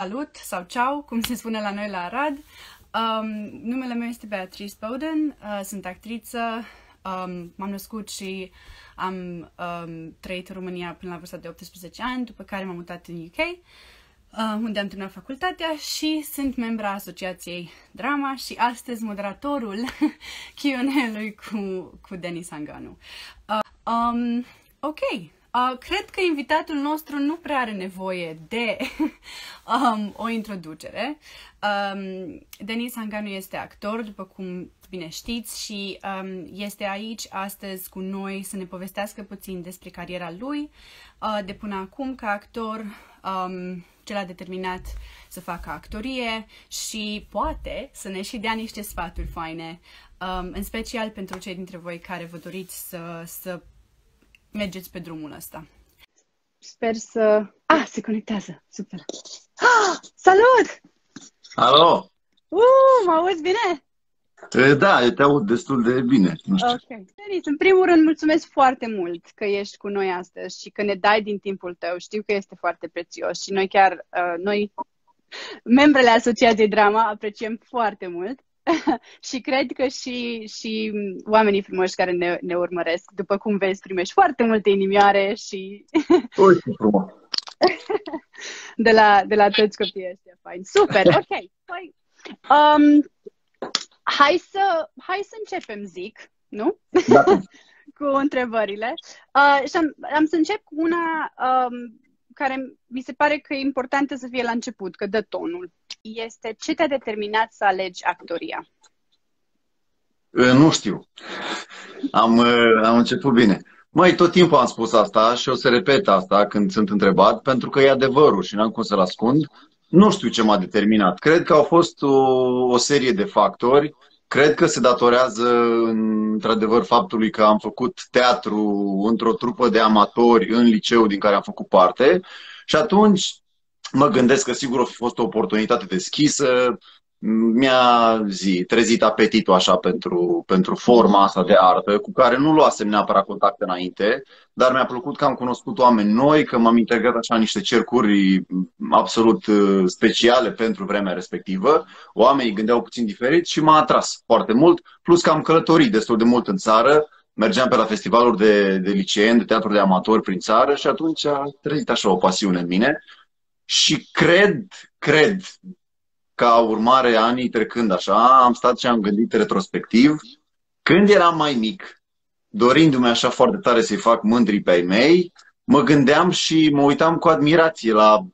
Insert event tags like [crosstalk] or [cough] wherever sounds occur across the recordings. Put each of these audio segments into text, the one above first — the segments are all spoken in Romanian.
Salut sau ciao, cum se spune la noi la Arad. Um, numele meu este Beatrice Bowden, uh, sunt actriță, um, m-am născut și am um, trăit în România până la vârsta de 18 ani, după care m-am mutat în UK, uh, unde am terminat facultatea și sunt membra Asociației Drama și astăzi moderatorul [laughs] Q&A-ului cu, cu Denis Anganu. Uh, um, ok, Uh, cred că invitatul nostru nu prea are nevoie de [laughs] um, o introducere. Um, Denis Anganu este actor, după cum bine știți, și um, este aici astăzi cu noi să ne povestească puțin despre cariera lui uh, de până acum ca actor, um, ce l-a determinat să facă actorie și poate să ne și dea niște sfaturi faine, um, în special pentru cei dintre voi care vă doriți să, să mergeți pe drumul ăsta. Sper să... Ah, se conectează. Super. Ah, salut! Alo! Uh, mă auzi bine? Da, eu te aud destul de bine. Nu știu. Ok. Denis, în primul rând, mulțumesc foarte mult că ești cu noi astăzi și că ne dai din timpul tău. Știu că este foarte prețios și noi chiar, uh, noi, membrele Asociației Drama, apreciem foarte mult. [laughs] și cred că și, și oamenii frumoși care ne, ne urmăresc, după cum vezi, primești foarte multe inimioare și... Uite, frumos! [laughs] de, la, de la toți copiii ăștia, fain. Super, [laughs] ok. Păi, um, hai, să, hai să începem, zic, nu? Da. cu întrebările. Uh, și am, am să încep cu una um, care mi se pare că e importantă să fie la început, că dă tonul este ce te-a determinat să alegi actoria? Nu știu. Am, am început bine. Mai tot timpul am spus asta și o să repet asta când sunt întrebat, pentru că e adevărul și n-am cum să-l ascund. Nu știu ce m-a determinat. Cred că au fost o, o serie de factori. Cred că se datorează într-adevăr faptului că am făcut teatru într-o trupă de amatori în liceu din care am făcut parte și atunci mă gândesc că sigur o fi fost o oportunitate deschisă, mi-a zi, trezit apetitul așa pentru, pentru forma asta de artă, cu care nu luasem neapărat contact înainte, dar mi-a plăcut că am cunoscut oameni noi, că m-am integrat așa în niște cercuri absolut uh, speciale pentru vremea respectivă. Oamenii gândeau puțin diferit și m-a atras foarte mult, plus că am călătorit destul de mult în țară, mergeam pe la festivaluri de, de liceeni, de teatru de amatori prin țară și atunci a trezit așa o pasiune în mine și cred, cred, ca urmare anii trecând așa, am stat și am gândit retrospectiv, când eram mai mic, dorindu-mi așa foarte tare să-i fac mândri pe ai mei, mă gândeam și mă uitam cu admirație la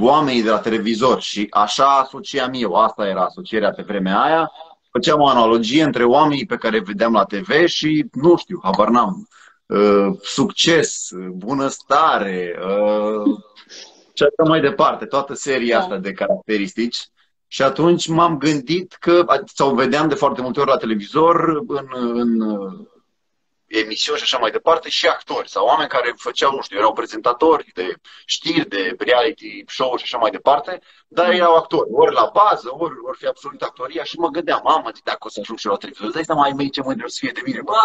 oamenii de la televizor și așa asociam eu, asta era asocierea pe vremea aia, făceam o analogie între oamenii pe care vedeam la TV și, nu știu, habar n-am, uh, succes, bunăstare, uh, și așa mai departe, toată seria da. asta de caracteristici. Și atunci m-am gândit că, sau vedeam de foarte multe ori la televizor, în, în emisiuni și așa mai departe, și actori sau oameni care făceau, nu știu, erau prezentatori de știri, de reality show și așa mai departe, dar erau actori, ori la bază, ori, ori fi absolut actoria și mă gândeam, mamă, dacă o să ajung și la televizor, dai seama, mai mei ce mândri o să fie de mine, bă!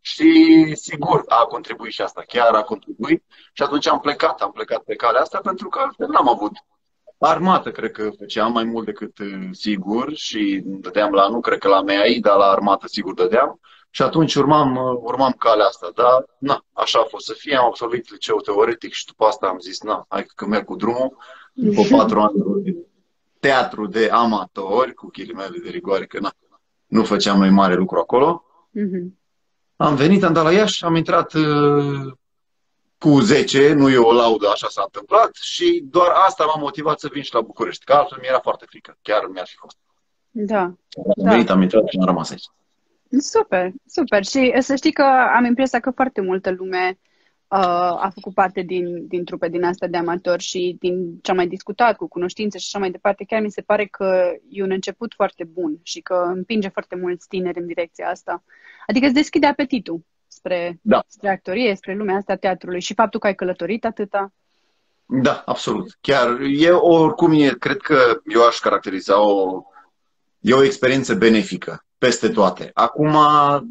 Și sigur a contribuit și asta, chiar a contribuit și atunci am plecat, am plecat pe calea asta pentru că altfel n-am avut Armată, cred că făceam mai mult decât uh, sigur și dădeam la, nu cred că la MEAI, dar la armată sigur dădeam. Și atunci urmam, urmam calea asta, dar na, așa a fost să fie. Am absolvit liceu teoretic și după asta am zis, na, hai că merg cu drumul. După [laughs] patru ani de teatru de amatori, cu ghilimele de rigoare, că na, nu făceam noi mare lucru acolo. Mm-hmm. Am venit, am dat la Iași, am intrat uh, cu 10, nu e o laudă, așa s-a întâmplat și doar asta m-a motivat să vin și la București, că altfel mi-era foarte frică, chiar mi-ar fi fost. Da. Am da. venit, am intrat și am rămas aici. Super, super. Și să știi că am impresia că foarte multă lume uh, a făcut parte din, din trupe din asta de amatori și din ce am mai discutat cu cunoștințe și așa mai departe. Chiar mi se pare că e un început foarte bun și că împinge foarte mulți tineri în direcția asta. Adică îți deschide apetitul spre, da. spre actorie, spre lumea asta teatrului și faptul că ai călătorit atâta. Da, absolut. Chiar e oricum, e, cred că eu aș caracteriza o, e o experiență benefică peste toate. Acum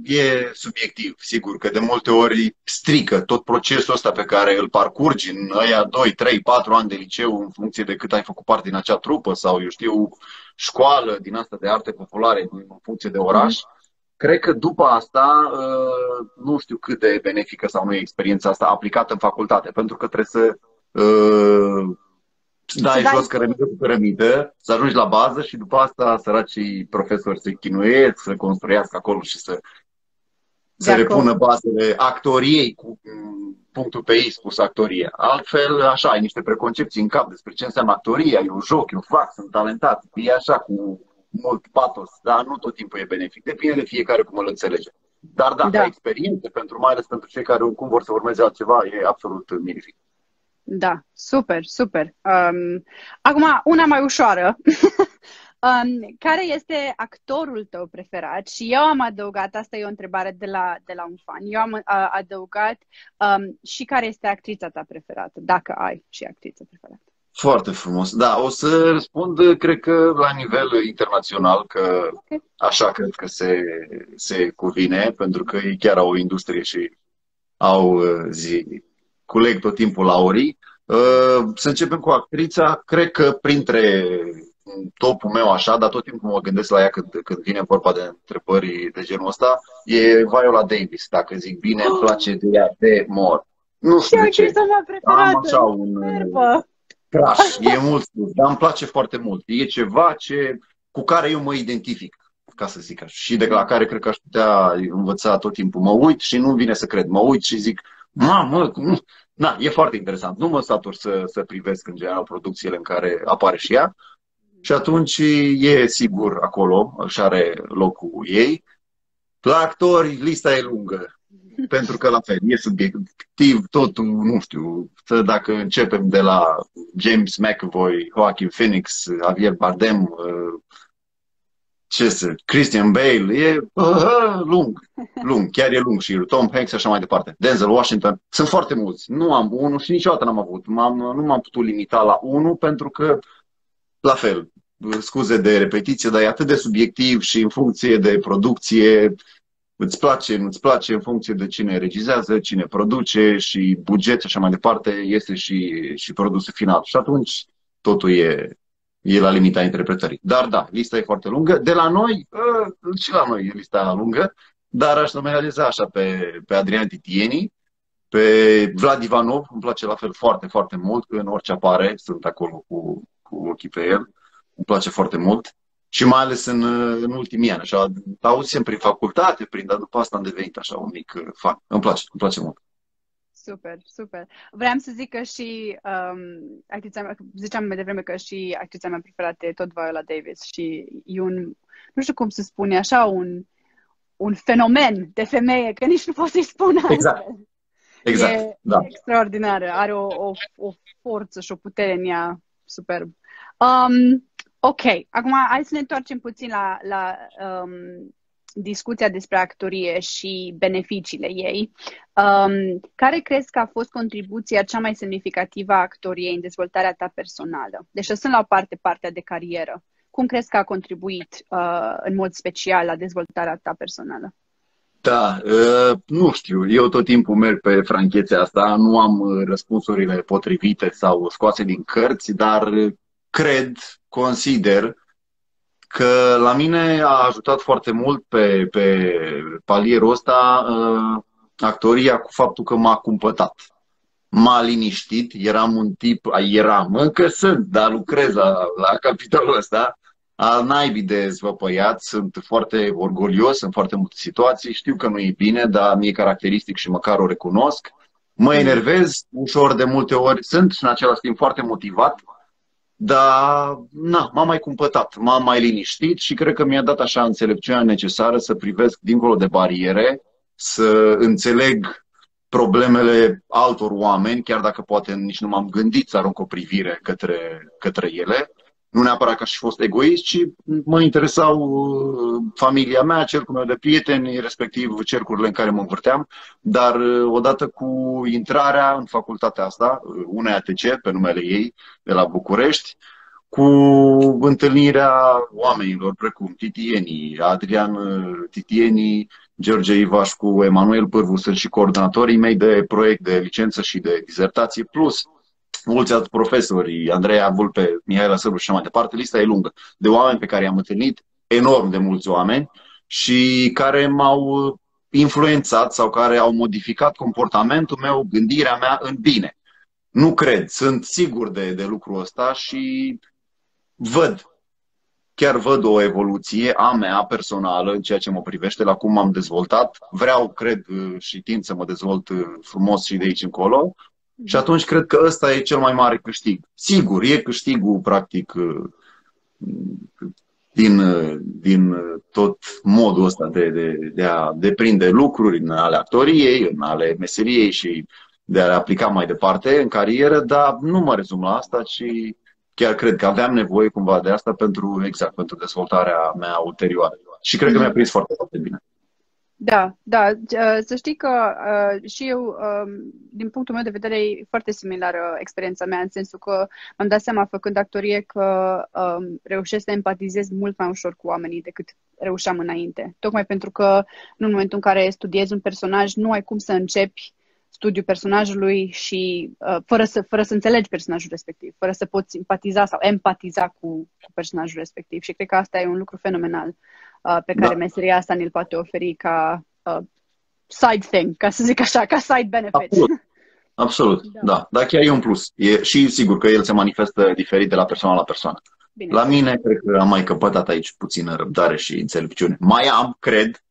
e subiectiv, sigur că de multe ori strică tot procesul ăsta pe care îl parcurgi în ăia 2, 3, 4 ani de liceu în funcție de cât ai făcut parte din acea trupă sau, eu știu, școală din asta de arte populare în funcție de oraș. Mm. Cred că după asta, uh, nu știu cât de benefică sau nu e experiența asta aplicată în facultate, pentru că trebuie să uh, dai jos cărămidă cu cărămidă, să ajungi la bază și după asta săracii profesori se chinuiesc să construiască acolo și să, să repună bazele actoriei cu punctul pe ei spus actorie. Altfel, așa, ai niște preconcepții în cap despre ce înseamnă actoria, e un joc, eu fac, sunt talentat, e așa cu mult patos, dar nu tot timpul e benefic. Depinde de fiecare cum îl înțelege. Dar da, da. experiență, pentru, mai ales pentru cei care oricum vor să urmeze altceva, e absolut mirific. Da, super, super. Um, acum, una mai ușoară. [laughs] um, care este actorul tău preferat? Și eu am adăugat, asta e o întrebare de la, de la un fan, eu am uh, adăugat um, și care este actrița ta preferată, dacă ai și actrița preferată. Foarte frumos. Da, o să răspund, cred că, la nivel internațional, că okay. așa cred că se, se cuvine, pentru că ei chiar au o industrie și au uh, zi, culeg tot timpul laurii. Uh, să începem cu actrița. Cred că printre topul meu așa, dar tot timpul mă gândesc la ea când, când vine vorba de întrebări de genul ăsta, e Viola Davis. Dacă zic bine, îmi place de ea de mor. Nu știu de ce. Am așa un crash, e mult spus, dar îmi place foarte mult. E ceva ce, cu care eu mă identific, ca să zic așa, și de la care cred că aș putea învăța tot timpul. Mă uit și nu vine să cred. Mă uit și zic, mamă, cum... Na, e foarte interesant. Nu mă satur să, să privesc în general producțiile în care apare și ea. Și atunci e sigur acolo, și are locul ei. La actori, lista e lungă. Pentru că, la fel, e subiectiv totul, nu știu, dacă începem de la James McAvoy, Joaquin Phoenix, Javier Bardem, uh, ce să, Christian Bale, e uh, lung, lung, chiar e lung și Tom Hanks și așa mai departe. Denzel Washington, sunt foarte mulți. Nu am unul și niciodată n-am avut. M-am, nu m-am putut limita la unul pentru că, la fel, scuze de repetiție, dar e atât de subiectiv și în funcție de producție, îți place, nu îți place în funcție de cine regizează, cine produce și buget și așa mai departe, este și, și produsul final. Și atunci totul e, e la limita interpretării. Dar da, lista e foarte lungă. De la noi, ă, și la noi e lista lungă, dar aș nominaliza așa pe, pe Adrian Titieni, pe Vlad Ivanov, îmi place la fel foarte, foarte mult, în orice apare, sunt acolo cu, cu ochii pe el, îmi place foarte mult. Și mai ales în, în ultimii ani, așa, auzisem prin facultate, prin, dar după asta am devenit așa un mic uh, fan. Îmi place, îmi place mult. Super, super. Vreau să zic că și um, actrița mea, ziceam mai devreme că și actrița mea preferată e tot Viola Davis și e un, nu știu cum să spune, așa un, un fenomen de femeie, că nici nu pot să-i spun Exact. Exact, e da. extraordinară, are o, o, o forță și o putere în ea superb. Um, Ok, acum hai să ne întoarcem puțin la, la um, discuția despre actorie și beneficiile ei. Um, care crezi că a fost contribuția cea mai semnificativă a actoriei în dezvoltarea ta personală? Deci sunt la o parte partea de carieră. Cum crezi că a contribuit uh, în mod special la dezvoltarea ta personală? Da, uh, nu știu. Eu tot timpul merg pe franchețea asta. Nu am uh, răspunsurile potrivite sau scoase din cărți, dar cred consider că la mine a ajutat foarte mult pe, pe palierul ăsta uh, actoria cu faptul că m-a cumpătat. M-a liniștit, eram un tip, eram, încă sunt, dar lucrez la, la capitolul ăsta, al naibii de zvăpăiat, sunt foarte orgolios în foarte multe situații, știu că nu e bine, dar mi-e caracteristic și măcar o recunosc. Mă enervez ușor de multe ori, sunt și în același timp foarte motivat, dar, na, m-am mai cumpătat, m-am mai liniștit și cred că mi-a dat așa înțelepciunea necesară să privesc dincolo de bariere, să înțeleg problemele altor oameni, chiar dacă poate nici nu m-am gândit să arunc o privire către, către ele nu neapărat că aș fi fost egoist, ci mă interesau uh, familia mea, cercul meu de prieteni, respectiv cercurile în care mă învârteam, dar uh, odată cu intrarea în facultatea asta, uh, una ATC, pe numele ei, de la București, cu întâlnirea oamenilor precum Titienii, Adrian Titienii, George Ivașcu, Emanuel Pârvu, sunt și coordonatorii mei de proiect de licență și de dizertație, plus mulți alți profesori, Andreea Vulpe, Mihaela Săru și așa mai departe, lista e lungă, de oameni pe care i-am întâlnit, enorm de mulți oameni, și care m-au influențat sau care au modificat comportamentul meu, gândirea mea în bine. Nu cred, sunt sigur de, de lucrul ăsta și văd, chiar văd o evoluție a mea personală în ceea ce mă privește, la cum m-am dezvoltat. Vreau, cred și tind să mă dezvolt frumos și de aici încolo. Și atunci cred că ăsta e cel mai mare câștig. Sigur, e câștigul, practic, din, din tot modul ăsta de, de, de a deprinde lucruri în ale actoriei, în ale meseriei și de a le aplica mai departe în carieră, dar nu mă rezum la asta, ci chiar cred că aveam nevoie cumva de asta pentru, exact, pentru dezvoltarea mea ulterioară. Și cred că mi-a prins foarte, foarte bine. Da, da. Să știi că uh, și eu, uh, din punctul meu de vedere, e foarte similară experiența mea, în sensul că am dat seama, făcând actorie, că uh, reușesc să empatizez mult mai ușor cu oamenii decât reușeam înainte. Tocmai pentru că, în momentul în care studiezi un personaj, nu ai cum să începi studiul personajului și uh, fără, să, fără să înțelegi personajul respectiv, fără să poți simpatiza sau empatiza cu, cu personajul respectiv. Și cred că asta e un lucru fenomenal uh, pe care da. meseria asta ne-l poate oferi ca uh, side thing, ca să zic așa, ca side benefit. Absolut. Absolut, da. da. Dar chiar e un plus. E, și sigur că el se manifestă diferit de la persoană la persoană. Bine. La mine, cred că am mai căpătat aici puțină răbdare și înțelepciune. Mai am, cred,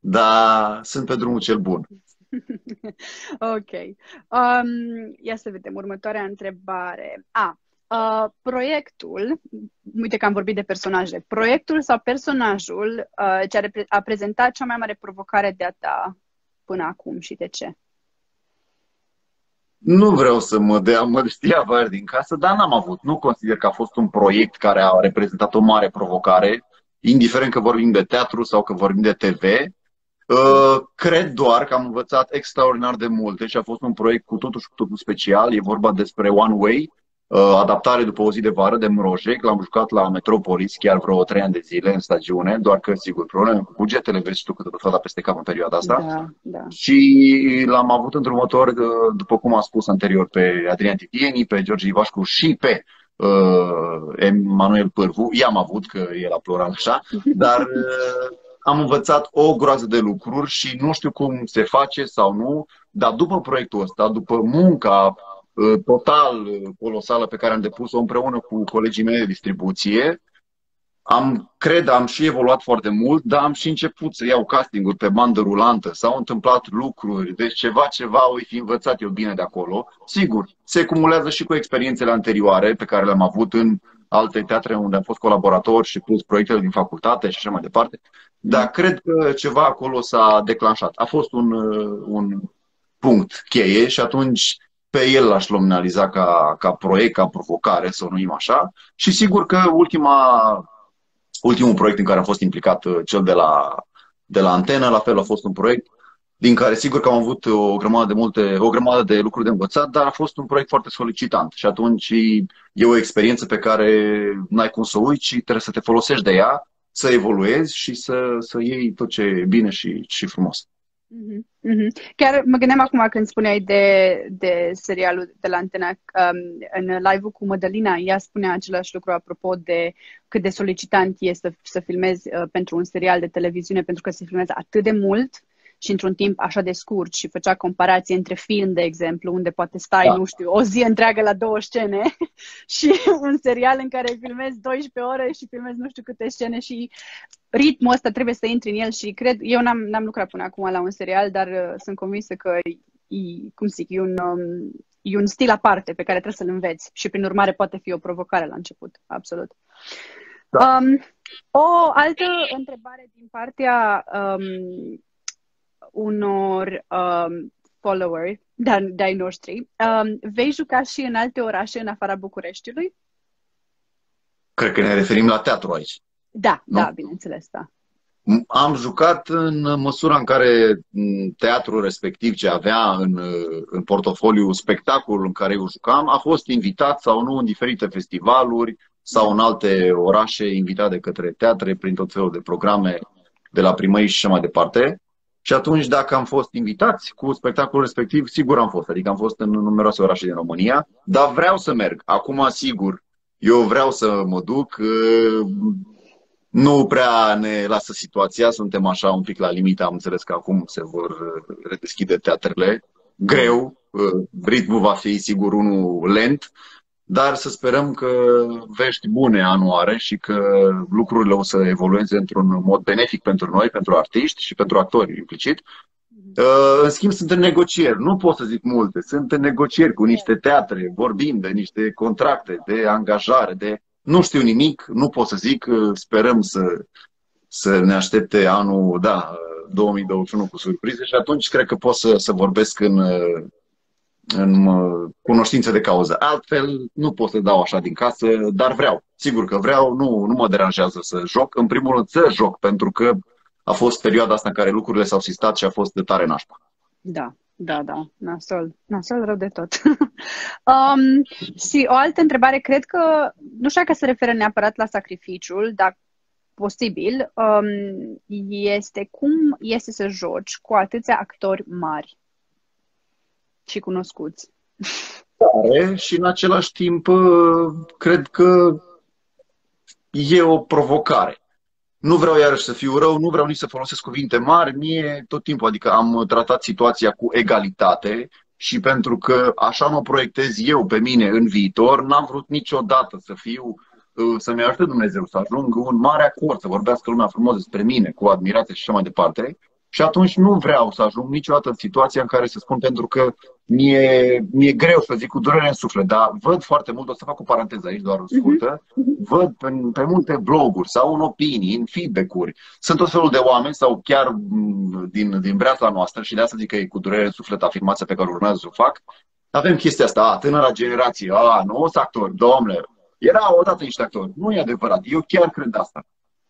dar sunt pe drumul cel bun. [laughs] ok. Um, ia să vedem următoarea întrebare. A, uh, proiectul, uite că am vorbit de personaje, proiectul sau personajul uh, ce a, repre- a prezentat cea mai mare provocare de a ta până acum și de ce? Nu vreau să mă dea mădestia vari din casă, dar n-am avut. Nu consider că a fost un proiect care a reprezentat o mare provocare, indiferent că vorbim de teatru sau că vorbim de TV. Uh, cred doar că am învățat extraordinar de multe și a fost un proiect cu totul și cu totul special. E vorba despre One Way, uh, adaptare după o zi de vară de Mrojec. L-am jucat la Metropolis chiar vreo trei ani de zile în stagiune, doar că, sigur, probleme cu bugetele, vezi tu că tot da peste cap în perioada asta. Da, da. Și l-am avut într-un motor, uh, după cum am spus anterior, pe Adrian Titieni, pe George Ivașcu și pe uh, Emanuel Pârvu. I-am avut, că e la plural așa, [laughs] dar uh, am învățat o groază de lucruri și nu știu cum se face sau nu, dar după proiectul ăsta, după munca uh, total uh, colosală pe care am depus-o împreună cu colegii mei de distribuție, am, cred, am și evoluat foarte mult, dar am și început să iau castinguri pe bandă rulantă, s-au întâmplat lucruri, deci ceva, ceva o fi învățat eu bine de acolo. Sigur, se cumulează și cu experiențele anterioare pe care le-am avut în alte teatre unde am fost colaborator și plus proiectele din facultate și așa mai departe. Dar cred că ceva acolo s-a declanșat. A fost un, un punct cheie și atunci pe el l-aș nominaliza ca, ca proiect, ca provocare, să o numim așa. Și sigur că ultima, ultimul proiect în care am fost implicat, cel de la, de la antenă, la fel a fost un proiect din care sigur că am avut o grămadă de multe, o grămadă de lucruri de învățat, dar a fost un proiect foarte solicitant și atunci e o experiență pe care n-ai cum să uiți și trebuie să te folosești de ea, să evoluezi și să, să iei tot ce e bine și, și frumos. Mm-hmm. Mm-hmm. Chiar mă gândeam acum când spuneai de, de serialul de la Antena, um, în live-ul cu Mădălina, ea spunea același lucru apropo de cât de solicitant este să, să filmezi uh, pentru un serial de televiziune, pentru că se filmează atât de mult și într-un timp așa de scurt și făcea comparație între film, de exemplu, unde poate stai, da. nu știu, o zi întreagă la două scene [laughs] și un serial în care filmezi 12 ore și filmezi nu știu câte scene și ritmul ăsta trebuie să intri în el și cred, eu n-am, n-am lucrat până acum la un serial, dar uh, sunt convinsă că e, cum zic, e un, um, e un stil aparte pe care trebuie să-l înveți și prin urmare poate fi o provocare la început, absolut. Da. Um, o altă întrebare din partea um, unor um, followeri de-ai noștri. Um, vei juca și în alte orașe în afara Bucureștiului? Cred că ne referim la teatru aici. Da, nu? da, bineînțeles, da. Am jucat în măsura în care teatrul respectiv ce avea în, în portofoliu spectacolul în care eu jucam a fost invitat sau nu în diferite festivaluri, sau în alte orașe, invitat de către teatre, prin tot felul de programe de la primării și așa mai departe. Și atunci, dacă am fost invitați cu spectacolul respectiv, sigur am fost. Adică am fost în numeroase orașe din România, dar vreau să merg. Acum, sigur, eu vreau să mă duc. Uh, nu prea ne lasă situația, suntem așa un pic la limită. Am înțeles că acum se vor uh, redeschide teatrele. Greu, uh, ritmul va fi sigur unul lent, dar să sperăm că vești bune anul are și că lucrurile o să evolueze într-un mod benefic pentru noi, pentru artiști și pentru actori implicit. Uh, în schimb, sunt în negocieri. Nu pot să zic multe. Sunt în negocieri cu niște teatre, vorbim de niște contracte, de angajare, de... Nu știu nimic, nu pot să zic. Uh, sperăm să, să ne aștepte anul, da, 2021 cu surprize și atunci cred că pot să, să vorbesc în, în cunoștință de cauză. Altfel, nu pot să dau așa din casă, dar vreau. Sigur că vreau, nu, nu mă deranjează să joc. În primul rând să joc, pentru că a fost perioada asta în care lucrurile s-au sistat și a fost de tare nașpa. Da, da, da, nasol, nasol rău de tot. [laughs] um, și o altă întrebare, cred că, nu știu dacă se referă neapărat la sacrificiul, dar posibil, um, este cum este să joci cu atâția actori mari și cunoscuți. Tare și în același timp cred că e o provocare. Nu vreau iarăși să fiu rău, nu vreau nici să folosesc cuvinte mari, mie tot timpul, adică am tratat situația cu egalitate și pentru că așa mă proiectez eu pe mine în viitor, n-am vrut niciodată să fiu, să-mi ajute Dumnezeu să ajung un mare acord, să vorbească lumea frumos despre mine, cu admirație și așa mai departe. Și atunci nu vreau să ajung niciodată în situația în care să spun pentru că mi-e, mi-e greu să zic cu durere în suflet, dar văd foarte mult, o să fac o paranteză aici, doar o mhm. scurtă, văd pe, pe multe bloguri sau în opinii, în feedback-uri, sunt tot felul de oameni sau chiar mm, din, din breața noastră și de asta zic că e cu durere în suflet afirmația pe care urmează să o fac, avem chestia asta, a, tânăra generație, a, nu o actori, domnule, era odată niște actori. Nu e adevărat, eu chiar cred asta.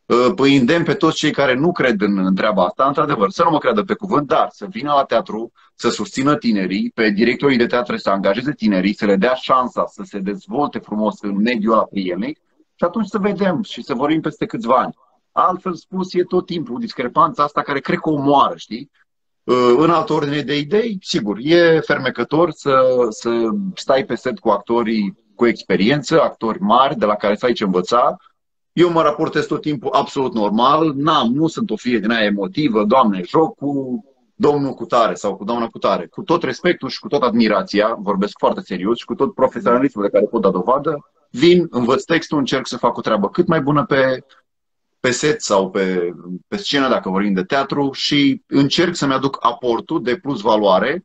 Ă, păi îndemn pe toți cei care nu cred în, în treaba asta, într-adevăr, să nu mă creadă pe cuvânt, dar să vină la teatru, să susțină tinerii, pe directorii de teatre să angajeze tinerii, să le dea șansa să se dezvolte frumos în mediul ăla prielnic și atunci să vedem și să vorbim peste câțiva ani. Altfel spus, e tot timpul discrepanța asta care cred că o moară, știi? Ă, în altă ordine de idei, sigur, e fermecător să, să stai pe set cu actorii cu experiență, actori mari de la care să ai ce învăța, eu mă raportez tot timpul absolut normal, n-am, nu sunt o fie din aia emotivă, doamne, joc cu domnul cu tare sau cu doamna cu tare. Cu tot respectul și cu tot admirația, vorbesc foarte serios și cu tot profesionalismul de care pot da dovadă, vin, învăț textul, încerc să fac o treabă cât mai bună pe, pe set sau pe, pe scenă, dacă vorbim de teatru, și încerc să-mi aduc aportul de plus valoare,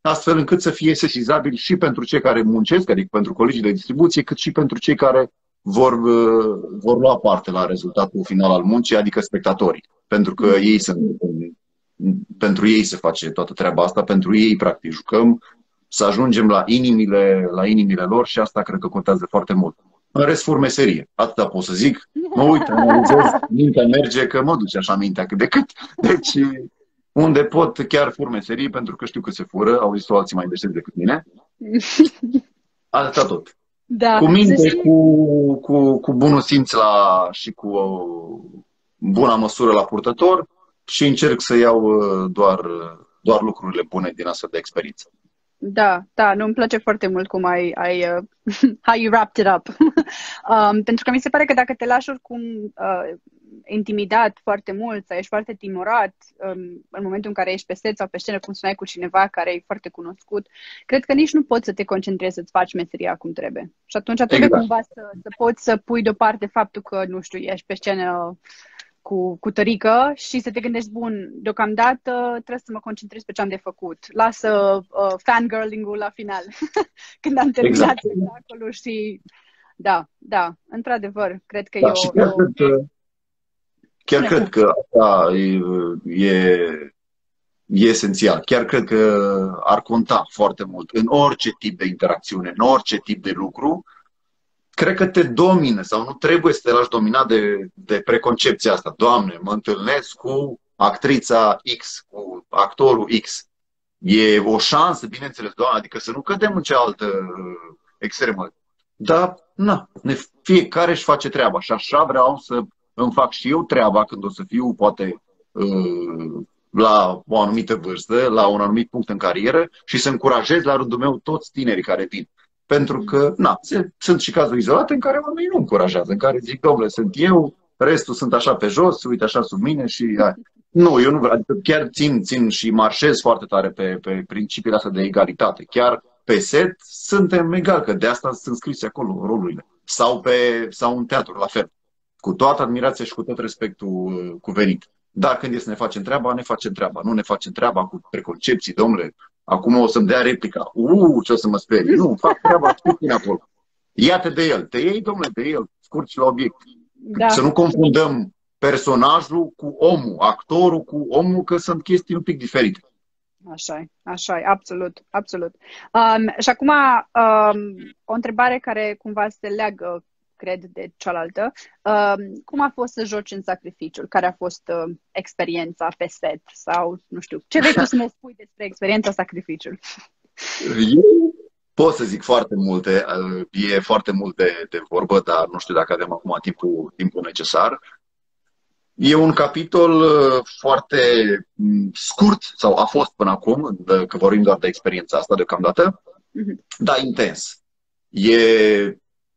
astfel încât să fie sesizabil și pentru cei care muncesc, adică pentru colegii de distribuție, cât și pentru cei care vor, uh, vor lua parte la rezultatul final al muncii, adică spectatorii. Pentru că ei sunt, pentru ei se face toată treaba asta, pentru ei practic jucăm, să ajungem la inimile, la inimile lor și asta cred că contează foarte mult. În rest, fur meserie. Atâta pot să zic. Mă uit, analizez, mintea merge, că mă duce așa mintea cât de cât. Deci, unde pot, chiar fur meserie, pentru că știu că se fură, au zis alții mai deștepți decât mine. Atâta tot. Da, cu minte, cu, cu, cu bunul simț la, și cu buna măsură la purtător și încerc să iau uh, doar, doar lucrurile bune din asta de experiență. Da, da, nu îmi place foarte mult cum ai, ai uh, [laughs] how you wrapped it up. [laughs] um, pentru că mi se pare că dacă te lași oricum uh, intimidat foarte mult sau ești foarte timorat um, în momentul în care ești pe set sau pe scenă, cum spuneai cu cineva care e foarte cunoscut, cred că nici nu poți să te concentrezi să-ți faci meseria cum trebuie. Și atunci trebuie exact. cumva să, să poți să pui deoparte faptul că, nu știu, ești pe scenă cu, cu tărică și să te gândești, bun, deocamdată trebuie să mă concentrez pe ce am de făcut. Lasă uh, fangirling-ul la final, [laughs] când am terminat exact. spectacolul și da, da, într-adevăr, cred că da, e o... o... Chiar cred că asta e, e, e esențial. Chiar cred că ar conta foarte mult în orice tip de interacțiune, în orice tip de lucru. Cred că te domină sau nu trebuie să te lași domina de, de preconcepția asta. Doamne, mă întâlnesc cu actrița X, cu actorul X. E o șansă, bineînțeles, doamne, adică să nu cădem în cealaltă extremă Dar, na, ne, fiecare își face treaba și așa vreau să îmi fac și eu treaba când o să fiu, poate, uh, la o anumită vârstă, la un anumit punct în carieră și să încurajez la rândul meu toți tinerii care vin. Pentru că, na, sunt și cazuri izolate în care oamenii nu încurajează, în care zic, domnule, sunt eu, restul sunt așa pe jos, uite așa sub mine și hai. Nu, eu nu vreau, adică chiar țin, țin și marșez foarte tare pe, pe principiile astea de egalitate. Chiar pe set suntem egal, că de asta sunt scrise acolo rolurile. Sau, pe, sau în teatru, la fel. Cu toată admirația și cu tot respectul uh, cuvenit. Dar când e să ne facem treaba, ne facem treaba. Nu ne facem treaba cu preconcepții, domnule. Acum o să-mi dea replica. Uuu, ce o să mă sperie. Nu, fac treaba cu tine acolo. Ia-te de el. Te iei, domnule, de el. Scurci la obiect. Da. Să nu confundăm personajul cu omul, actorul cu omul, că sunt chestii un pic diferite. Așa e, așa e, absolut, absolut. Um, și acum, um, o întrebare care cumva se leagă, cred, de cealaltă. Um, cum a fost să joci în sacrificiul? Care a fost uh, experiența pe set? Sau, nu știu, ce vrei tu să ne spui despre experiența sacrificiul? Eu pot să zic foarte multe, uh, e foarte mult de, de vorbă, dar nu știu dacă avem acum timpul, timpul necesar. E un capitol uh, foarte mm, scurt, sau a fost până acum, că vorbim doar de experiența asta deocamdată, mm-hmm. dar intens. E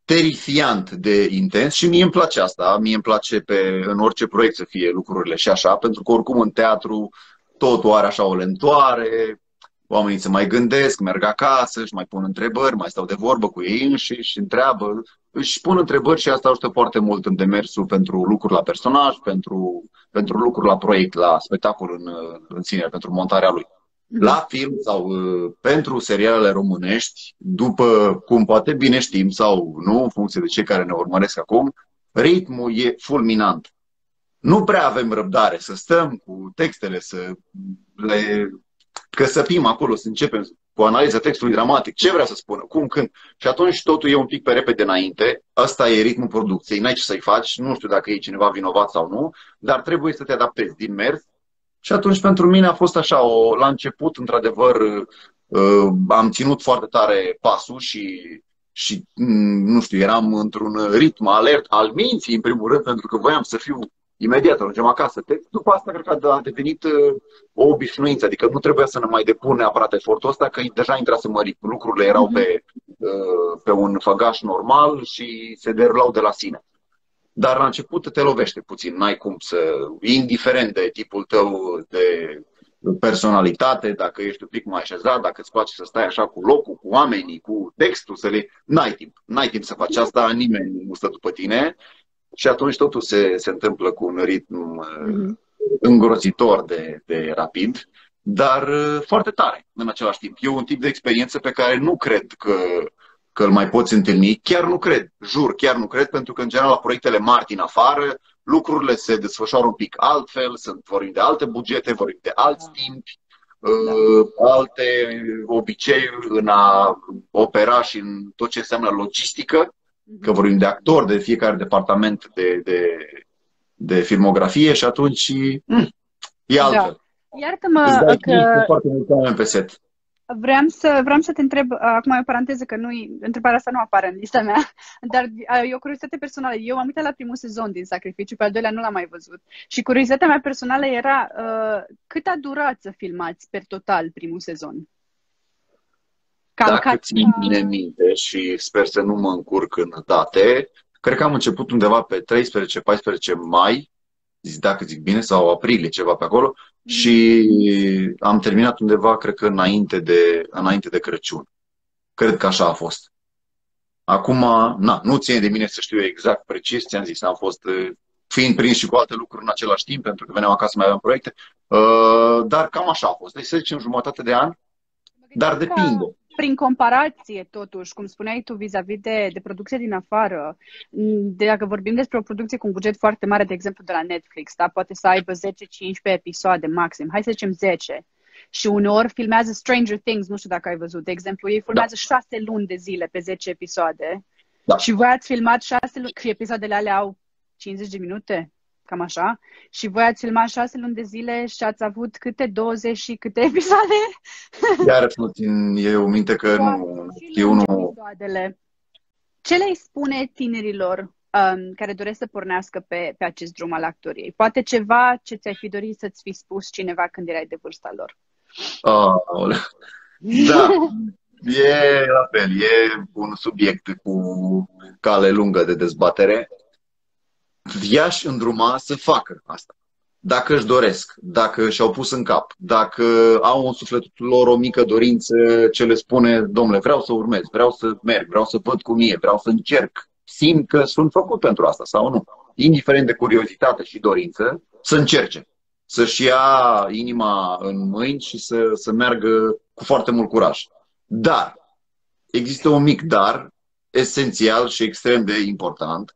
terifiant de intens și mie îmi place asta. Mie îmi place pe, în orice proiect să fie lucrurile și așa, pentru că oricum în teatru totul are așa o lentoare, oamenii se mai gândesc, merg acasă, își mai pun întrebări, mai stau de vorbă cu ei înșiși și întreabă, își pun întrebări și asta ajută foarte mult în demersul pentru lucruri la personaj, pentru, pentru lucruri la proiect, la spectacol în, în sine, pentru montarea lui. Mhm. La film sau uh, pentru serialele românești, după cum poate bine știm sau nu, în funcție de cei care ne urmăresc acum, ritmul e fulminant. Nu prea avem răbdare să stăm cu textele, să le că să fim acolo, să începem cu analiza textului dramatic, ce vrea să spună, cum, când. Și atunci totul e un pic pe repede înainte, ăsta e ritmul producției, n-ai ce să-i faci, nu știu dacă e cineva vinovat sau nu, dar trebuie să te adaptezi din mers. Și atunci pentru mine a fost așa, o, la început, într-adevăr, uh, am ținut foarte tare pasul și și, mm, nu știu, eram într-un ritm alert al minții, în primul rând, pentru că voiam să fiu imediat ajungem acasă. După asta, cred că a devenit uh, o obișnuință, adică nu trebuia să ne mai depun neapărat efortul ăsta, că deja intrase mărit. Lucrurile erau mhm. pe, uh, pe un făgaș normal și se derulau de la sine. Dar la început te lovește puțin, n-ai cum să, indiferent de tipul tău de personalitate, dacă ești un pic mai așezat, dacă îți place să stai așa cu locul, cu oamenii, cu textul, să le... N-ai timp. N-ai timp să faci asta, nimeni nu stă după tine și atunci totul se, se întâmplă cu un ritm mm-hmm. îngrozitor de, de rapid, dar uh, foarte tare în același timp. E un tip de experiență pe care nu cred că, că îl mai poți întâlni. Chiar nu cred, jur, chiar nu cred, pentru că în general la proiectele mari din afară lucrurile se desfășoară un pic altfel, sunt, vorbim de alte bugete, vorbim de alți da. timpi, da. alte obiceiuri în a opera și în tot ce înseamnă logistică că vorbim de actori, de fiecare departament de, de, de filmografie și atunci mm, e da. altfel. Da. Iartă-mă că... foarte multe oameni pe set. Vreau să, vreau să te întreb, acum e o paranteză că nu întrebarea asta nu apare în lista mea, [laughs] dar e o curiozitate personală. Eu am uitat la primul sezon din Sacrificiu, pe al doilea nu l-am mai văzut. Și curiozitatea mea personală era uh, cât a durat să filmați per total primul sezon? Cam Dacă ca... țin bine minte și sper să nu mă încurc în date, cred că am început undeva pe 13-14 mai, dacă zic bine, sau aprilie, ceva pe acolo, mm. și am terminat undeva, cred că înainte de, înainte de Crăciun. Cred că așa a fost. Acum, na, nu ține de mine să știu exact precis, ți-am zis, am fost fiind prins și cu alte lucruri în același timp, pentru că veneam acasă, mai aveam proiecte, uh, dar cam așa a fost. Deci să zicem jumătate de an, dar depinde prin comparație, totuși, cum spuneai tu vis-a-vis de, de producție din afară, de, dacă vorbim despre o producție cu un buget foarte mare, de exemplu, de la Netflix, da, poate să aibă 10-15 episoade maxim, hai să zicem 10, și uneori filmează Stranger Things, nu știu dacă ai văzut, de exemplu, ei filmează da. 6 luni de zile pe 10 episoade da. și voi ați filmat 6 luni, și episoadele alea au 50 de minute, cam așa. Și voi ați filmat șase luni de zile și ați avut câte 20 și câte episoade? Iar nu țin eu minte că nu știu nu... ce le spune tinerilor um, care doresc să pornească pe, pe acest drum al actoriei? Poate ceva ce ți-ai fi dorit să-ți fi spus cineva când erai de vârsta lor? Oh, [laughs] da, e la fel, e un subiect cu cale lungă de dezbatere. I-aș îndruma să facă asta dacă își doresc, dacă și-au pus în cap, dacă au în sufletul lor o mică dorință ce le spune, domnule, vreau să urmez, vreau să merg, vreau să văd cum e, vreau să încerc, simt că sunt făcut pentru asta sau nu. Indiferent de curiozitate și dorință, să încerce, să-și ia inima în mâini și să, să meargă cu foarte mult curaj. Dar, există un mic dar, esențial și extrem de important,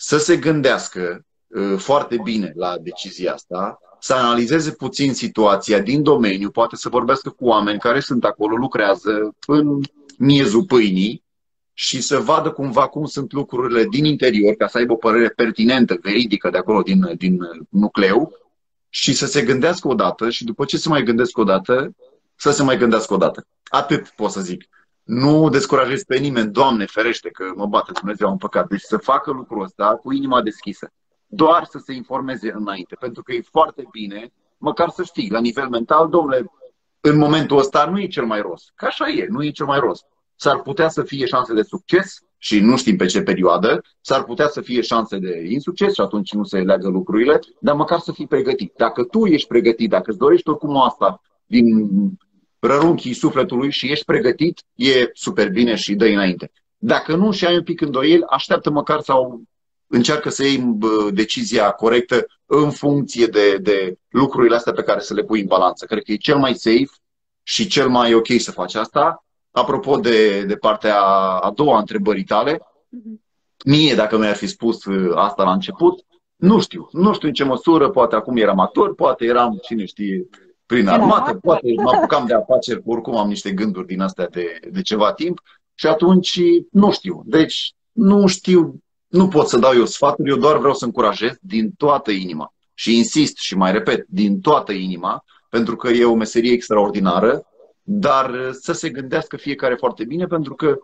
să se gândească Uh, foarte bine la decizia asta, să analizeze puțin situația din domeniu, poate să vorbească cu oameni care sunt acolo, lucrează în miezul pâinii și să vadă cumva cum sunt lucrurile din interior, ca să aibă o părere pertinentă, veridică de acolo, din, din nucleu, și să se gândească odată și după ce se mai gândesc odată, să se mai gândească odată. Atât pot să zic. Nu descurajez pe nimeni, Doamne ferește că mă bate Dumnezeu în păcat. Deci să facă lucrul ăsta cu inima deschisă doar să se informeze înainte, pentru că e foarte bine, măcar să știi, la nivel mental, domnule, în momentul ăsta nu e cel mai rost. Că așa e, nu e cel mai rost. S-ar putea să fie șanse de succes și nu știm pe ce perioadă, s-ar putea să fie șanse de insucces și atunci nu se leagă lucrurile, dar măcar să fii pregătit. Dacă tu ești pregătit, dacă îți dorești oricum asta din rărunchii sufletului și ești pregătit, e super bine și dă înainte. Dacă nu și ai un pic îndoiel, așteaptă măcar sau încearcă să iei decizia corectă în funcție de, de lucrurile astea pe care să le pui în balanță. Cred că e cel mai safe și cel mai ok să faci asta. Apropo de, de partea a doua a întrebării tale, mhm. mie, dacă mi-ar fi spus uh, asta la început, nu știu. Nu știu în ce măsură, poate acum eram actor, poate eram, cine știe, prin armată, poate mă apucam de afaceri, oricum am niște gânduri din astea de, de ceva timp și atunci nu știu. Deci nu știu nu pot să dau eu sfaturi, eu doar vreau să încurajez din toată inima. Și insist și mai repet, din toată inima, pentru că e o meserie extraordinară, dar să se gândească fiecare foarte bine, pentru că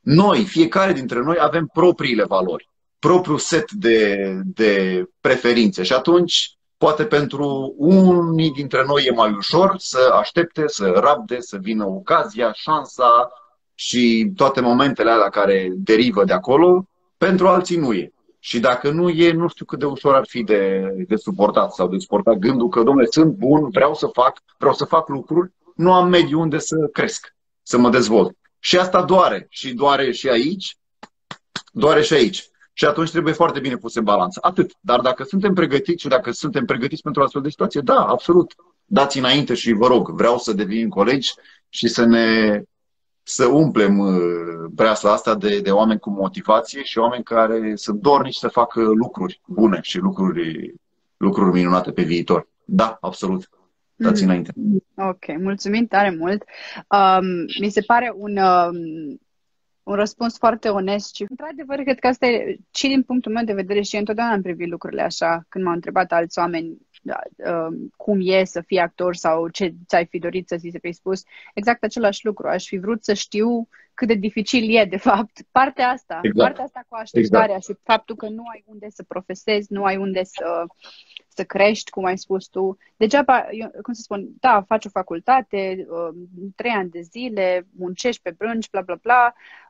noi, fiecare dintre noi, avem propriile valori, propriul set de, de preferințe. Și atunci, poate pentru unii dintre noi e mai ușor să aștepte, să rabde, să vină ocazia, șansa și toate momentele alea care derivă de acolo, pentru alții nu e. Și dacă nu e, nu știu cât de ușor ar fi de, de suportat sau de suportat gândul că, domnule, sunt bun, vreau să fac, vreau să fac lucruri, nu am mediu unde să cresc, să mă dezvolt. Și asta doare. Și doare și aici, doare și aici. Și atunci trebuie foarte bine pus în balanță. Atât. Dar dacă suntem pregătiți și dacă suntem pregătiți pentru astfel de situație, da, absolut. Dați înainte și vă rog, vreau să devenim colegi și să ne să umplem uh, breasla asta de, de oameni cu motivație și oameni care sunt dornici să facă lucruri bune și lucruri, lucruri minunate pe viitor. Da, absolut. Dați mm. înainte. Ok, mulțumim tare mult. Um, mi se pare un, um, un răspuns foarte onest și, într-adevăr, cred că asta e și din punctul meu de vedere și întotdeauna am privit lucrurile așa când m-au întrebat alți oameni da, um, cum e să fii actor sau ce ți-ai fi dorit să ți se fi spus, exact același lucru. Aș fi vrut să știu cât de dificil e, de fapt, partea asta, exact. partea asta cu așteptarea exact. și faptul că nu ai unde să profesezi, nu ai unde să, să crești, cum ai spus tu. Degeaba, eu, cum să spun, da, faci o facultate, um, trei ani de zile, muncești pe brânci, bla, bla, bla, Uh,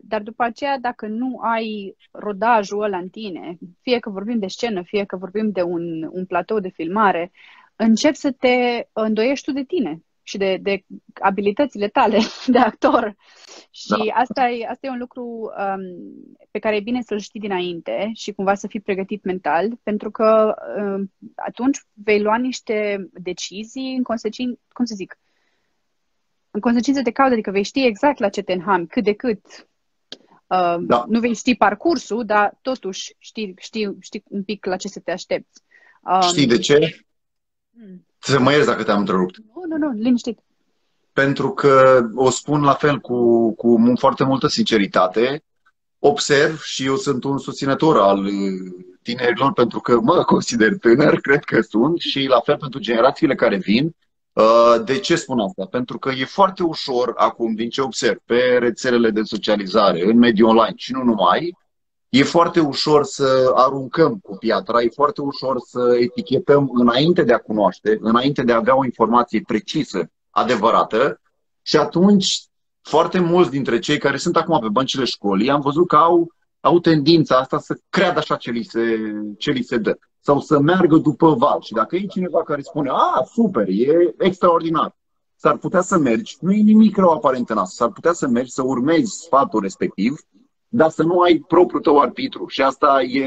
dar după aceea, dacă nu ai rodajul ăla în tine, fie că vorbim de scenă, fie că vorbim de un, un platou de filmare, începi să te îndoiești tu de tine și de, de abilitățile tale [laughs] de actor. Și da. asta, e, asta e un lucru um, pe care e bine să-l știi dinainte și cumva să fii pregătit mental, pentru că um, atunci vei lua niște decizii în consecință, cum să zic, în consecință de cauză, adică vei ști exact la ce te înhami, cât de cât. Uh, da. Nu vei ști parcursul, dar totuși știi, știi, știi un pic la ce să te aștepți. Um, știi de ce? Hmm. Să mă ierți dacă te-am întrerupt. Nu, nu, nu, liniștit. Pentru că o spun la fel cu, cu foarte multă sinceritate. Observ și eu sunt un susținător al tinerilor pentru că mă consider tânăr, cred că sunt, și la fel pentru generațiile care vin Uh, de ce spun asta? Pentru că e foarte ușor acum, din ce observ, pe rețelele de socializare, în mediul online și nu numai, e foarte ușor să aruncăm cu piatra, e foarte ușor să etichetăm înainte de a cunoaște, înainte de a avea o informație precisă, adevărată, și atunci foarte mulți dintre cei care sunt acum pe băncile școlii am văzut că au, au tendința asta să creadă așa ce li, se, ce li se dă sau să meargă după val. Și dacă e cineva care spune, a, super, e extraordinar, s-ar putea să mergi, nu e nimic rău aparent în asta, s-ar putea să mergi să urmezi sfatul respectiv, dar să nu ai propriul tău arbitru. Și asta e,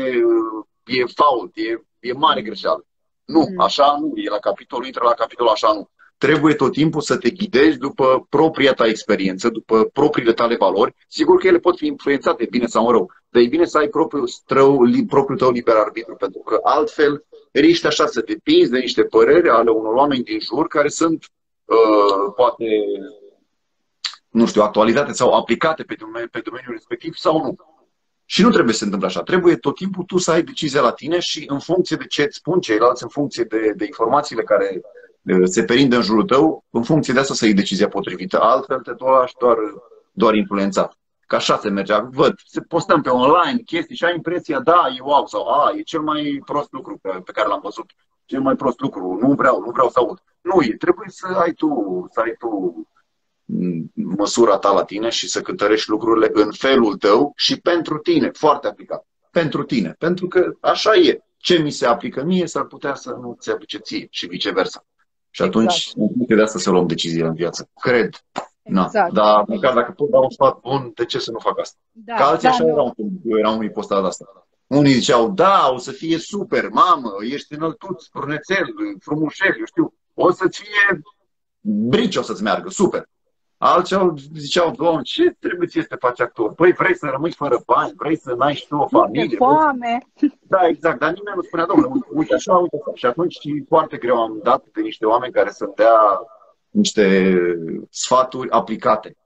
e fault, e, e mare greșeală. Nu, mm. așa nu, e la capitolul, intră la capitolul așa nu trebuie tot timpul să te ghidezi după propria ta experiență, după propriile tale valori. Sigur că ele pot fi influențate, bine sau rău, dar e bine să ai propriul, strău, propriul tău liber arbitru, pentru că altfel riști așa să depinzi de niște păreri ale unor oameni din jur care sunt uh, poate nu știu, actualizate sau aplicate pe, domeniul, pe domeniul respectiv sau nu. Și nu trebuie să se întâmple așa. Trebuie tot timpul tu să ai decizia la tine și în funcție de ce îți spun ceilalți, în funcție de, de informațiile care se perinde în jurul tău, în funcție de asta să iei decizia potrivită. Altfel te lași doar, doar influențat. Ca așa se mergea. Văd, se postăm pe online chestii și ai impresia, da, e wow sau a, e cel mai prost lucru pe, pe care l-am văzut. Cel mai prost lucru, nu vreau, nu vreau să aud. Nu e, trebuie să ai tu, să ai tu măsura ta la tine și să cântărești lucrurile în felul tău și pentru tine, foarte aplicat. Pentru tine, pentru că așa e. Ce mi se aplică mie s-ar putea să nu ți aplice ție și viceversa. Și atunci, exact. de asta să luăm decizii în viață. Cred. Exact. Na. Dar măcar dacă pot da un sfat bun, de ce să nu fac asta? Da, Ca alții da, așa nu. erau când eu eram unii postat asta. Unii ziceau, da, o să fie super, mamă, ești înăltuț, brunețel, frumușel, eu știu, o să-ți fie brici, o să-ți meargă, super. Alții ziceau, doamne, ce trebuie ție să te faci actor? Păi vrei să rămâi fără bani, vrei să n-ai și tu o familie. foame. Da, exact, dar nimeni nu spunea, domnule, uite așa, uite așa. Și atunci foarte greu am dat de niște oameni care să dea niște sfaturi aplicate,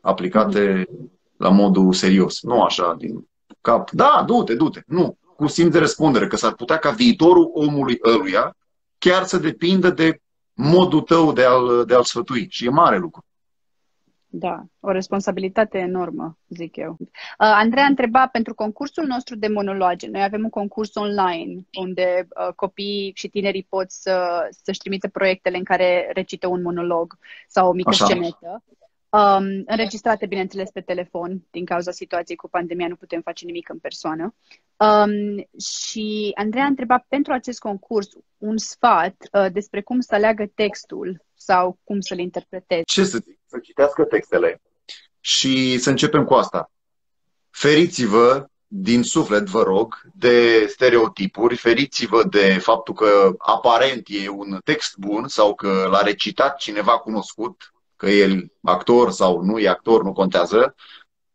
aplicate la modul serios, nu așa din cap. Da, du-te, du-te. Nu, cu simț de răspundere, că s-ar putea ca viitorul omului ăluia chiar să depindă de modul tău de a-l, de a-l sfătui. Și e mare lucru. Da, o responsabilitate enormă, zic eu. Uh, Andreea întreba pentru concursul nostru de monologe. Noi avem un concurs online unde uh, copiii și tinerii pot să, să-și trimite proiectele în care recită un monolog sau o mică Așa. scenetă. Um, înregistrate, bineînțeles, pe telefon. Din cauza situației cu pandemia nu putem face nimic în persoană. Um, și Andreea a întrebat pentru acest concurs un sfat uh, despre cum să aleagă textul sau cum să-l interpreteze. Ce să zic? Să citească textele și să începem cu asta. Feriți-vă din suflet, vă rog, de stereotipuri, feriți-vă de faptul că aparent e un text bun sau că l-a recitat cineva cunoscut, că e actor sau nu e actor, nu contează,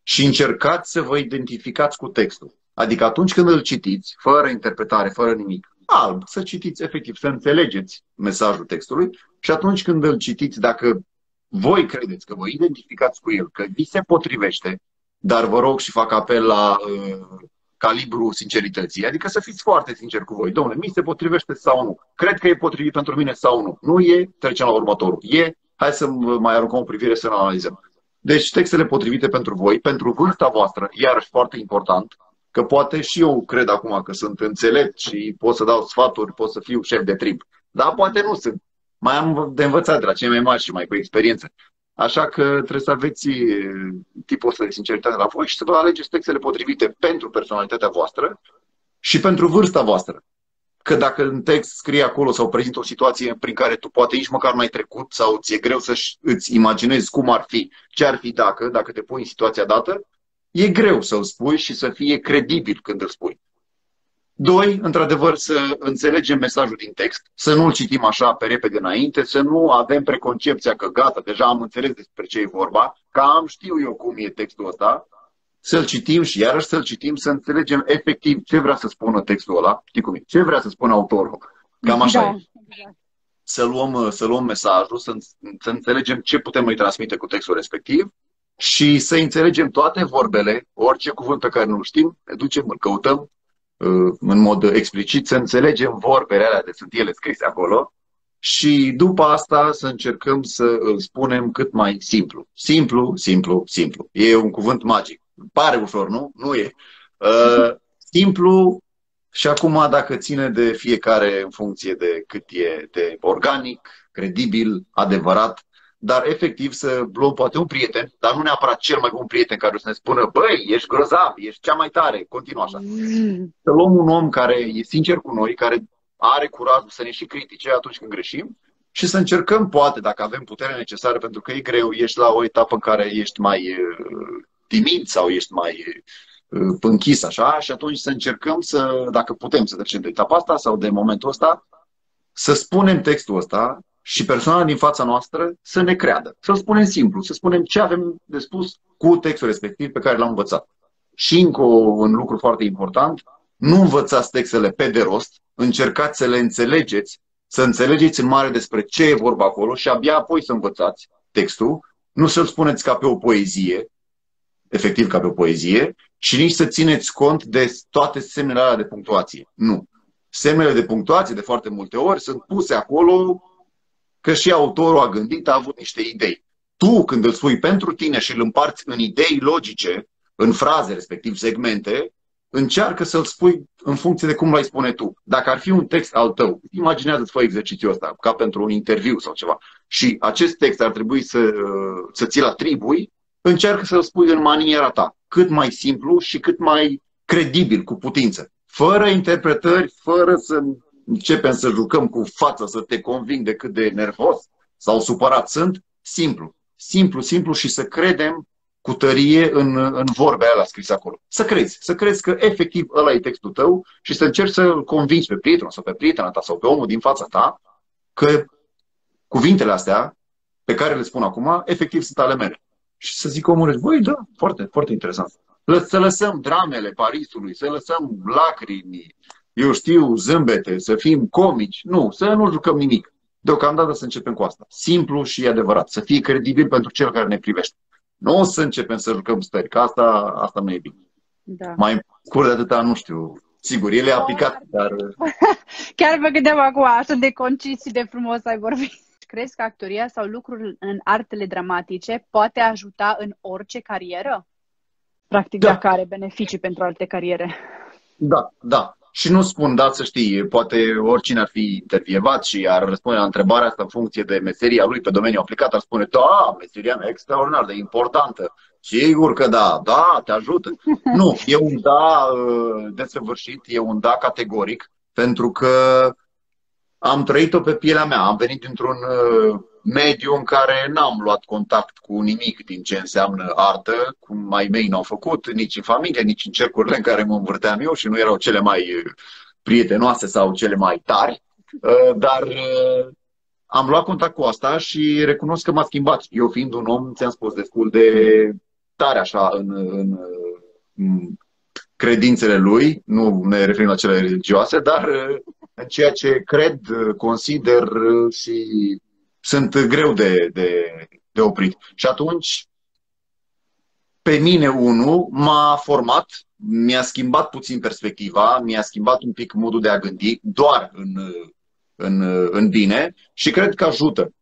și încercați să vă identificați cu textul. Adică atunci când îl citiți, fără interpretare, fără nimic, alb, să citiți efectiv, să înțelegeți mesajul textului și atunci când îl citiți, dacă voi credeți că vă identificați cu el, că vi se potrivește, dar vă rog și fac apel la uh, calibru sincerității, adică să fiți foarte sinceri cu voi. Domnule, mi se potrivește sau nu? Cred că e potrivit pentru mine sau nu? Nu e, trecem la următorul. E, hai să mai aruncăm o privire să analizăm. Deci textele potrivite pentru voi, pentru vârsta voastră, iarăși foarte important, că poate și eu cred acum că sunt înțelept și pot să dau sfaturi, pot să fiu șef de trib. Dar poate nu sunt. Mai am de învățat de la cei mai mari și mai cu experiență. Așa că trebuie să aveți tipul ăsta de sinceritate la voi și să vă alegeți textele potrivite pentru personalitatea voastră și pentru vârsta voastră. Că dacă în text scrie acolo sau prezintă o situație prin care tu poate nici măcar n-ai trecut sau ți-e greu să îți imaginezi cum ar fi, ce ar fi dacă, dacă te pui în situația dată, e greu să-l spui și să fie credibil când îl spui. Doi, într-adevăr, să înțelegem mesajul din text, să nu-l citim așa pe repede înainte, să nu avem preconcepția că gata, deja am înțeles despre ce e vorba, că am știu eu cum e textul ăsta, să-l citim și iarăși să-l citim, să înțelegem efectiv ce vrea să spună textul ăla, știi cum e, ce vrea să spună autorul. Cam așa da. e. Să luăm, să luăm mesajul, să, să înțelegem ce putem noi transmite cu textul respectiv și să înțelegem toate vorbele, orice cuvânt pe care nu-l știm, ne ducem, îl căutăm uh, în mod explicit, să înțelegem vorbele alea de sunt ele scrise acolo și după asta să încercăm să îl spunem cât mai simplu. Simplu, simplu, simplu. E un cuvânt magic. Pare ușor, nu? Nu e. Uh, simplu și acum dacă ține de fiecare în funcție de cât e de organic, credibil, adevărat, dar efectiv să luăm poate un prieten, dar nu neapărat cel mai bun prieten care o să ne spună băi, ești grozav, ești cea mai tare, continuă așa. Mm. Să luăm un om care e sincer cu noi, care are curajul să ne și critique atunci când greșim și să încercăm, poate, dacă avem puterea necesară, pentru că e greu, ești la o etapă în care ești mai uh, timid sau ești mai uh, închis așa și atunci să încercăm să, dacă putem să trecem de etapa asta sau de momentul ăsta, să spunem textul ăsta și persoana din fața noastră să ne creadă. Să-l spunem simplu, să spunem ce avem de spus cu textul respectiv pe care l-am învățat. Și încă un lucru foarte important, nu învățați textele pe de rost, încercați să le înțelegeți, să înțelegeți în mare despre ce e vorba acolo și abia apoi să învățați textul, nu să-l spuneți ca pe o poezie, efectiv ca pe o poezie, și nici să țineți cont de toate semnele alea de punctuație. Nu. Semnele de punctuație, de foarte multe ori, sunt puse acolo că și autorul a gândit, a avut niște idei. Tu, când îl spui pentru tine și îl împarți în idei logice, în fraze, respectiv segmente, încearcă să-l spui în funcție de cum l-ai spune tu. Dacă ar fi un text al tău, imaginează-ți fă exercițiul ăsta, ca pentru un interviu sau ceva, și acest text ar trebui să, să ți-l atribui, încearcă să-l spui în maniera ta, cât mai simplu și cât mai credibil, cu putință. Fără interpretări, fără să începem să jucăm cu fața, să te conving de cât de nervos sau supărat sunt, simplu. Simplu, simplu și să credem cu tărie în, în vorbe alea scrise acolo. Să crezi, să crezi că efectiv ăla e textul tău și să încerci să-l convingi pe prietenul sau pe prietena ta sau pe omul din fața ta că cuvintele astea pe care le spun acum, efectiv sunt ale mele. Și să zic omul, băi, da, foarte, foarte interesant. Să lăsăm dramele Parisului, să lăsăm lacrimi, eu știu, zâmbete, să fim comici. Nu, să nu jucăm nimic. Deocamdată să începem cu asta. Simplu și adevărat. Să fie credibil pentru cel care ne privește. Nu o să începem să jucăm stări, că asta, asta nu e bine. Da. Mai scurt de atâta, nu știu. Sigur, el e aplicat, dar... [laughs] Chiar vă gândeam acum, așa de concis și de frumos ai vorbit. Crezi că actoria sau lucruri în artele dramatice poate ajuta în orice carieră? Practic, da. dacă are beneficii pentru alte cariere. Da, da. Și nu spun, da, să știi, poate oricine ar fi intervievat și ar răspunde la întrebarea asta în funcție de meseria lui pe domeniul aplicat, ar spune, da, meseria mea extraordinar de importantă. Sigur că da, da, te ajută. Nu, e un da uh, desăvârșit, e un da categoric, pentru că am trăit-o pe pielea mea. Am venit dintr-un uh, mediu în care n-am luat contact cu nimic din ce înseamnă artă, cum mai mei n-au făcut, nici în familie, nici în cercurile în care mă învârteam eu și nu erau cele mai uh, prietenoase sau cele mai tari, uh, dar am luat contact cu asta și recunosc că m-a schimbat. Eu fiind un om, ți-am spus, destul de tare așa în, în, în credințele lui, nu ne referim la cele religioase, dar în ceea ce cred, consider și sunt greu de, de, de oprit. Și atunci, pe mine, unul, m-a format, mi-a schimbat puțin perspectiva, mi-a schimbat un pic modul de a gândi, doar în, în, în bine și cred că ajută.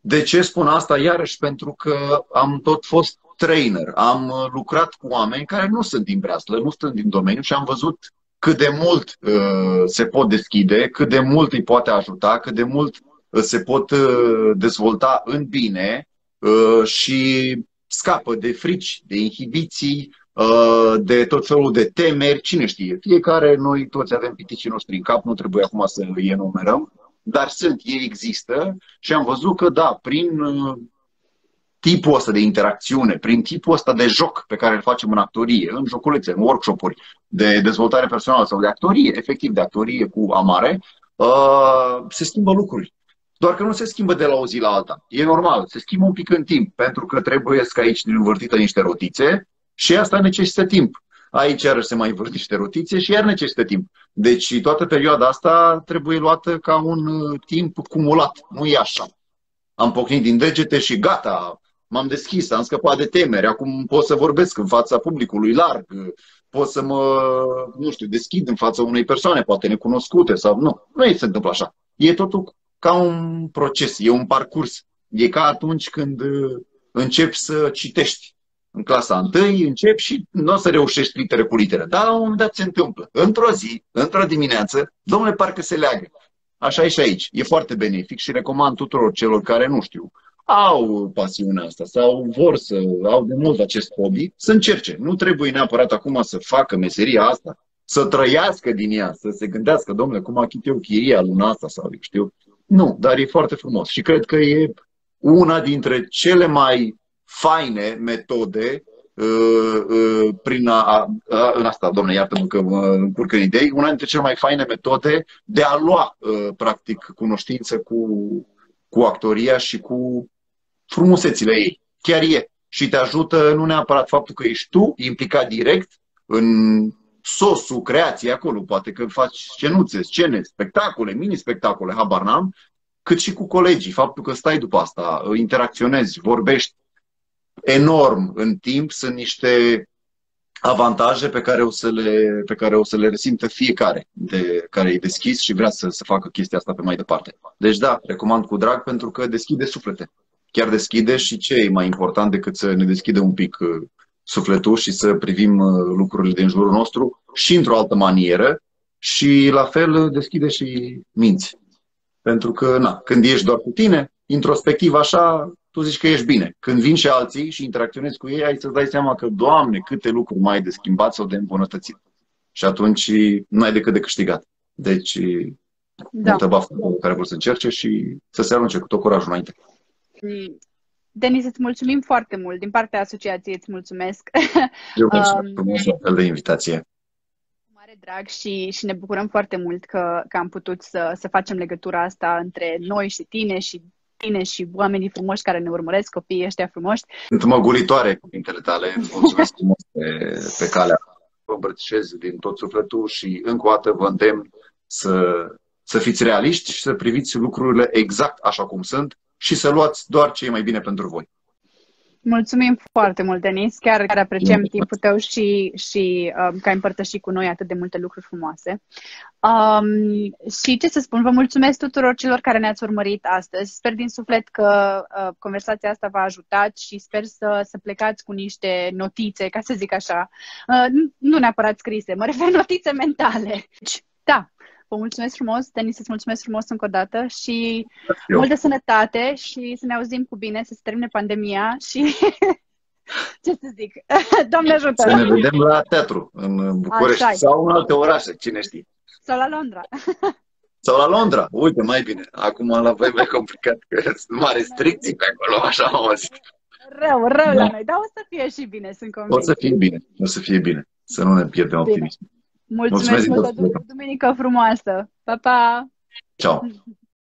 De ce spun asta? Iarăși pentru că am tot fost trainer, am lucrat cu oameni care nu sunt din breaslă, nu sunt din domeniu și am văzut cât de mult uh, se pot deschide, cât de mult îi poate ajuta, cât de mult uh, se pot uh, dezvolta în bine uh, și scapă de frici, de inhibiții, uh, de tot felul de temeri, cine știe. Fiecare, noi toți avem piticii noștri în cap, nu trebuie acum să îi enumerăm, dar sunt, ei există și am văzut că, da, prin uh, tipul ăsta de interacțiune, prin tipul ăsta de joc pe care îl facem în actorie, în joculețe, în workshop-uri de dezvoltare personală sau de actorie, efectiv de actorie cu amare, uh, se schimbă lucruri. Doar că nu se schimbă de la o zi la alta. E normal, se schimbă un pic în timp, pentru că trebuie să aici învârtită niște rotițe și asta necesită timp. Aici iar se mai învârt niște rotițe și iar necesită timp. Deci toată perioada asta trebuie luată ca un uh, timp cumulat. Nu e așa. Am pocnit din degete și gata, m-am deschis, am scăpat de temeri, acum pot să vorbesc în fața publicului larg, pot să mă, nu știu, deschid în fața unei persoane, poate necunoscute sau nu. Nu e se întâmplă așa. E totul ca un proces, e un parcurs. E ca atunci când uh, începi să citești. În clasa întâi începi și nu o să reușești litere cu litere. Dar la un moment dat se întâmplă. Într-o zi, într-o dimineață, domnule, parcă se leagă. Așa e și aici. E foarte benefic și recomand tuturor celor care, nu știu, au pasiunea asta sau vor să au de mult acest hobby, să încerce. Nu trebuie neapărat acum să facă meseria asta, să trăiască din ea, să se gândească, domnule, cum achit eu chiria luna asta sau eu știu. Nu, dar e foarte frumos și cred că e una dintre cele mai faine metode uh, uh, prin a, a, în asta, domnule, iartă-mă că mă încurc în idei, una dintre cele mai faine metode de a lua, uh, practic, cunoștință cu, cu actoria și cu frumusețile ei. Chiar e. Și te ajută nu neapărat faptul că ești tu implicat direct în sosul creației acolo, poate că faci scenuțe, scene, spectacole, mini-spectacole, habar n-am, cât și cu colegii. Faptul că stai după asta, interacționezi, vorbești enorm în timp, sunt niște avantaje pe care o să le, pe care o să le resimtă fiecare de care e deschis și vrea să, să facă chestia asta pe mai departe. Deci da, recomand cu drag pentru că deschide suflete. Chiar deschide și ce e mai important decât să ne deschide un pic uh, sufletul și să privim uh, lucrurile din jurul nostru și într-o altă manieră și la fel uh, deschide și minți. Pentru că, na, când ești doar cu tine, introspectiv așa, tu zici că ești bine. Când vin și alții și interacționezi cu ei, ai să-ți dai seama că, Doamne, câte lucruri mai ai de schimbat sau de îmbunătățit. Și atunci nu ai decât de câștigat. Deci, da. multă baftă care vor să încerce și să se arunce cu tot curajul înainte. Denis, îți mulțumim foarte mult. Din partea asociației îți mulțumesc. [laughs] Eu mulțumesc um, frumos la de invitație. Mare drag și, și ne bucurăm foarte mult că, că am putut să, să facem legătura asta între noi și tine și tine și oamenii frumoși care ne urmăresc, copiii ăștia frumoși. Sunt măgulitoare cuvintele tale. Mulțumesc frumos pe, pe calea. Vă îmbrățișez din tot sufletul și încă o dată vă îndemn să, să fiți realiști și să priviți lucrurile exact așa cum sunt și să luați doar ce e mai bine pentru voi. Mulțumim foarte mult, Denis. Chiar, chiar apreciem Mulțumesc. timpul tău și, și um, că ai împărtășit cu noi atât de multe lucruri frumoase. Um, și ce să spun, vă mulțumesc tuturor celor care ne-ați urmărit astăzi. Sper din suflet că uh, conversația asta v-a ajutat și sper să, să plecați cu niște notițe, ca să zic așa. Uh, nu neapărat scrise, mă refer notițe mentale. Deci, da, Vă mulțumesc frumos, Denis, îți mulțumesc frumos încă o dată și Eu. multă sănătate și să ne auzim cu bine, să se termine pandemia și [laughs] ce să zic, [laughs] Doamne ajută! Să ne vedem la teatru în București Așa sau în alte orașe, cine știe. Sau la Londra. [laughs] Sau la Londra, uite, mai bine. Acum la voi mai complicat, că sunt mari restricții pe acolo, așa am auzit. Rău, rău da. la noi, dar o să fie și bine, sunt convins. O să fie bine, o să fie bine. Să nu ne pierdem optimism. Mulțumesc, Mulțumesc mult, duminică frumoasă! Pa, pa! Ciao! [laughs]